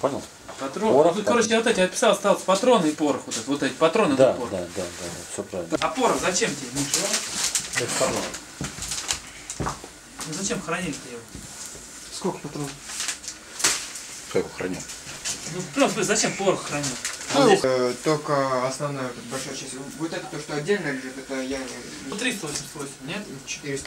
Понял? Патрон. Порох, ну, да. короче, я вот эти отписал, остался патроны и порох. Вот, это, вот эти патроны Да, и да, порох. да, да, да, все правильно. А порох зачем тебе, Миша? Это патрон. Ну зачем хранить его? Сколько патронов? Как его храню? Ну просто зачем порох хранить? Э, Только основная большая часть. Вот это то, что отдельно лежит, это я не... Ну 388, нет? 400.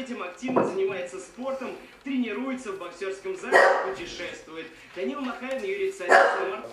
этим активно занимается спортом, тренируется в боксерском зале, путешествует. Данил Махаев, Юрий Царицын, Марк-